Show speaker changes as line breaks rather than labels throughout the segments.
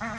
Uh-uh.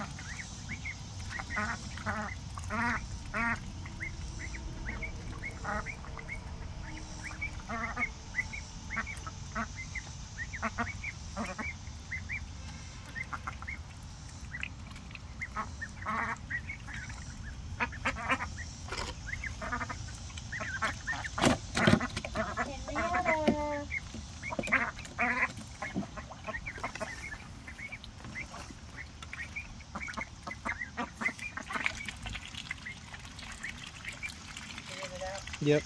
Yep.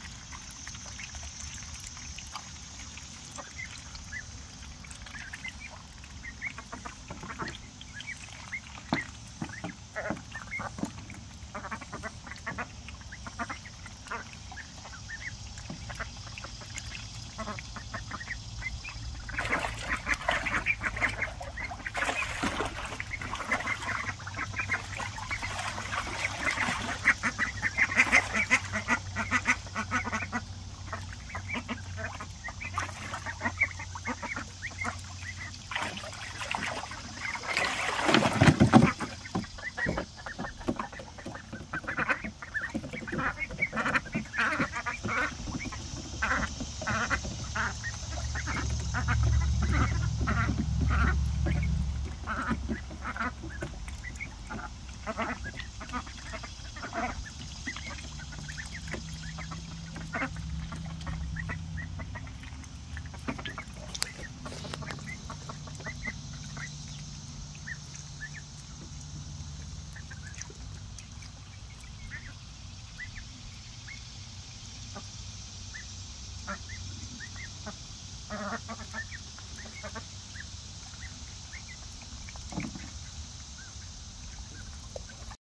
Ha ha ha ha ha!